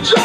John.